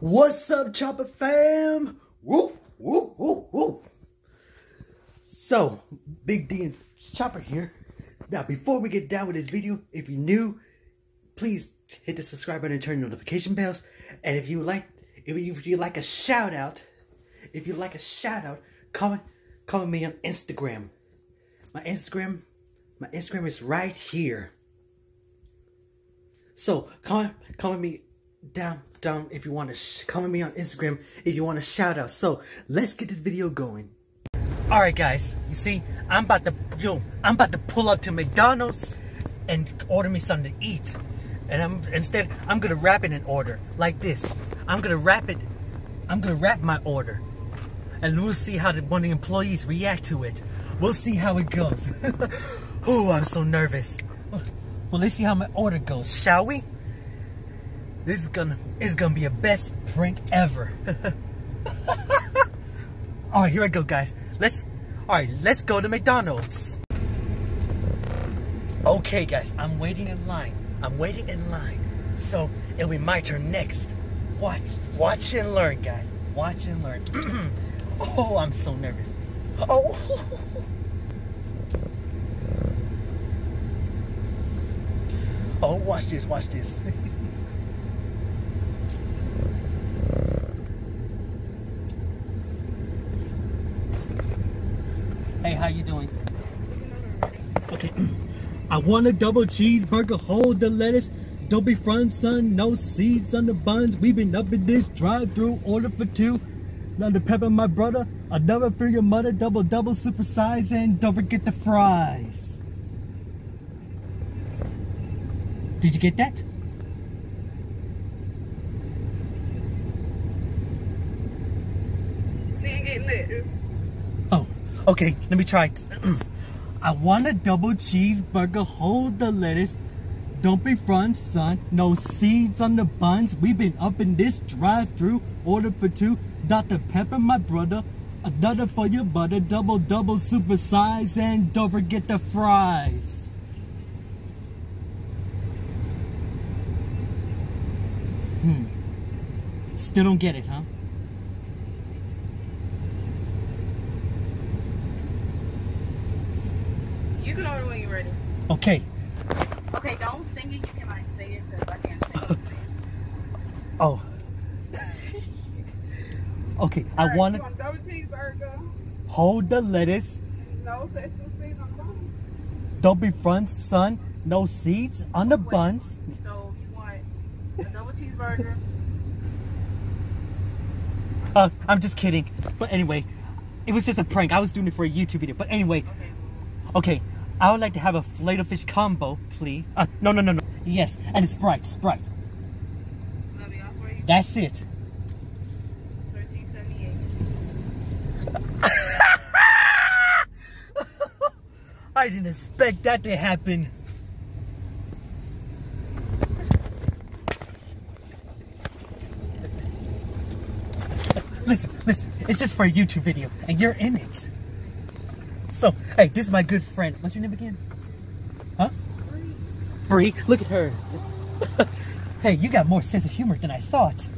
What's up, Chopper fam? Woo, woo, woo, woo. So, Big D and Chopper here. Now, before we get down with this video, if you're new, please hit the subscribe button and turn notification bells. And if you like, if you, if you like a shout out, if you like a shout out, comment, comment me on Instagram. My Instagram, my Instagram is right here. So comment, comment me down, down if you want to comment me on Instagram if you want a shout out. So let's get this video going. All right, guys. You see, I'm about to, yo, I'm about to pull up to McDonald's and order me something to eat. And I'm instead, I'm gonna rap it in order like this. I'm gonna rap it. I'm gonna rap my order, and we'll see how the, one of the employees react to it. We'll see how it goes. oh, I'm so nervous. Well, let's see how my order goes, shall we? This is gonna is gonna be a best prank ever. all right, here I go, guys. Let's all right, let's go to McDonald's. Okay, guys, I'm waiting in line. I'm waiting in line. So it'll be my turn next. Watch, watch and learn, guys. Watch and learn. oh, I'm so nervous. Oh. Oh, watch this, watch this. hey, how you doing? Okay. I want a double cheeseburger, hold the lettuce. Don't be front, son, no seeds on the buns. We been up in this drive-through, order for two. None the pepper, my brother. Another for your mother, double, double, super size, and don't forget the fries. Did you get that? Oh, okay, let me try. I want a double cheeseburger, hold the lettuce. Don't be front, son. No seeds on the buns. We've been up in this drive-through. Order for two. Dr. Pepper, my brother. Another for your butter. Double, double, super size. And don't forget the fries. Hmm. Still don't get it, huh? You can order when you're ready. Okay. Okay, don't sing it. You can like say it because I can't sing it. Oh. okay, I Alright, want to want double cheeseburger, hold the lettuce. no sesame seeds on the bun. Don't be front, son. No seeds on the Wait, buns. So you want Uh, I'm just kidding. But anyway, it was just a prank. I was doing it for a YouTube video. But anyway, Okay. okay. I would like to have a Filet-O-Fish combo, please. Uh, no, no, no, no. Yes, and a Sprite, Sprite. Let me off for you. That's it. Thirteen seventy eight. I didn't expect that to happen. Listen, listen, it's just for a YouTube video, and you're in it. So, hey, this is my good friend. What's your name again? Huh? Bree. Look at her. hey, you got more sense of humor than I thought.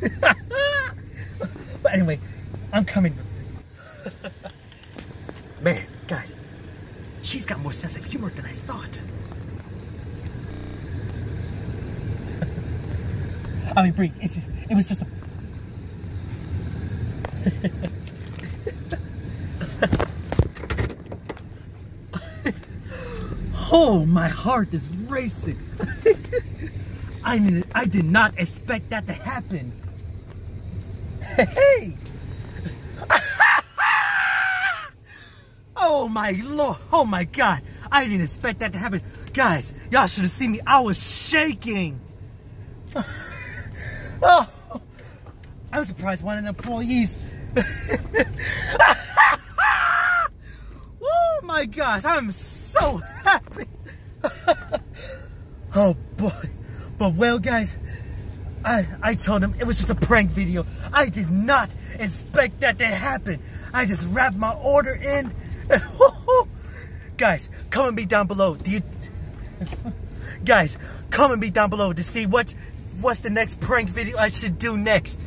but anyway, I'm coming. Man, guys, she's got more sense of humor than I thought. I mean, Bree, it, it was just a. oh, my heart is racing. I mean, I did not expect that to happen. Hey! Oh my lord, oh my god, I didn't expect that to happen. Guys, y'all should have seen me, I was shaking. oh, I'm surprised one of the employees. oh my gosh, I'm so happy. oh boy, but well guys, I, I told him it was just a prank video. I did not expect that to happen. I just rapped my order in. Guys, comment me down below. Do you guys comment me down below to see what what's the next prank video I should do next.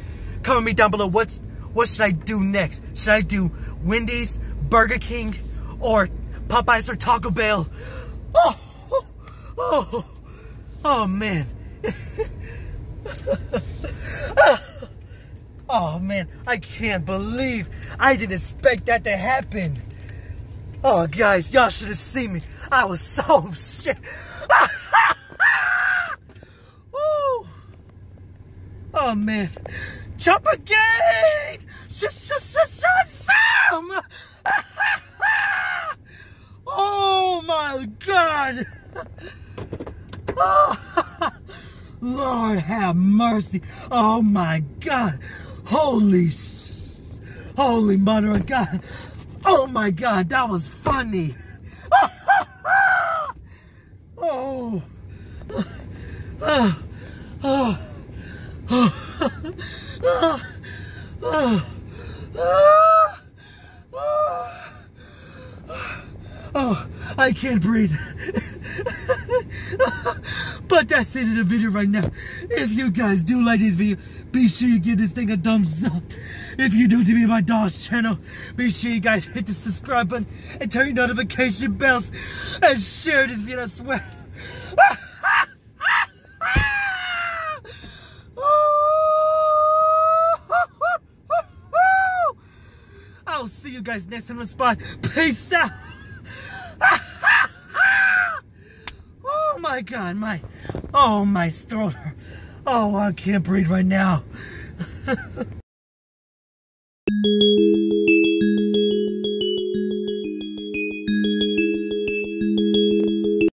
Comment me down below. What's what should I do next? Should I do Wendy's, Burger King, or Popeyes or Taco Bell? Oh, oh, oh, oh man. oh man, I can't believe I didn't expect that to happen. Oh guys, y'all should have seen me. I was so shit. Oh man. Chopper Gate! Sh sh sh sh Sam! oh my god! Oh, Lord have mercy. Oh my god. Holy Holy mother of God. Oh my god, that was funny. oh. Oh. Oh. Oh, I can't breathe. but that's it in the video right now. If you guys do like this video, be sure you give this thing a thumbs up. If you're new to me my dog's channel, be sure you guys hit the subscribe button and turn your notification bells and share this video, I swear. I'll see you guys next time on the spot. Peace out. oh my God, my, oh my stroller. Oh, I can't breathe right now.